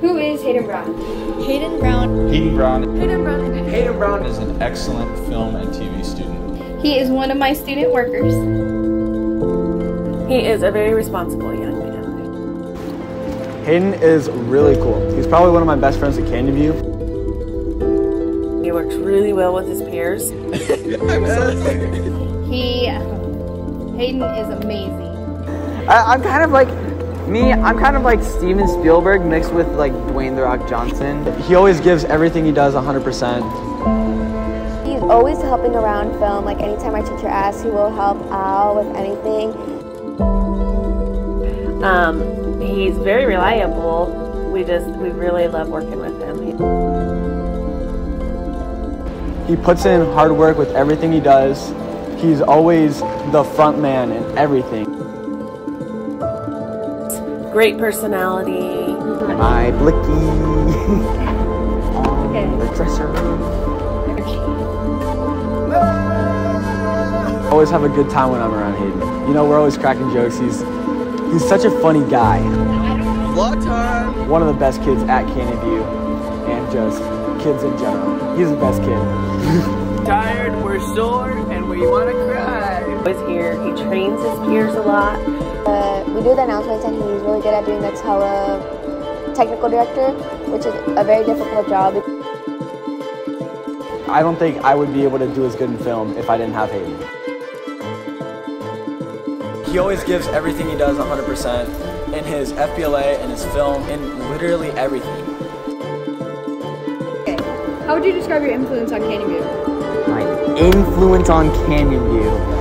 Who is Hayden Brown? Hayden Brown. Hayden Brown. Hayden Brown. Hayden Brown is an excellent film and TV student. He is one of my student workers. He is a very responsible young man. Hayden is really cool. He's probably one of my best friends at Canyon View. He works really well with his peers. He, um, Hayden is amazing. I, I'm kind of like me. I'm kind of like Steven Spielberg mixed with like Dwayne the Rock Johnson. He always gives everything he does 100%. He's always helping around film. Like anytime our teacher asks, he will help out with anything. Um, he's very reliable. We just, we really love working with him. He puts in hard work with everything he does. He's always the front man in everything. Great personality. My Blicky. Okay. the dresser. Always have a good time when I'm around Hayden. You know, we're always cracking jokes. He's he's such a funny guy. Vlog time! One of the best kids at Canyon View and just kids in general. He's the best kid. Tired, we're sore, and we want to cry. Always here. He trains his peers a lot. We do the announcements, and he's really good at doing the tele technical director, which is a very difficult job. I don't think I would be able to do as good in film if I didn't have Hayden. He always gives everything he does 100% in his FBLA, in his film, in literally everything. How would you describe your influence on Canyon View? My influence on Canyon View.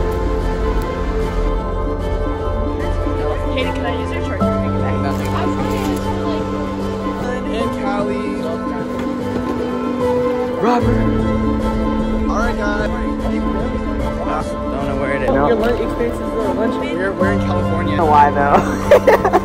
Hayden, can I use your short term And Callie. Robert. Alright, guys. Don't know where it is. No. Your lunch experience is the lunch. We're, we're in California. I don't know why though.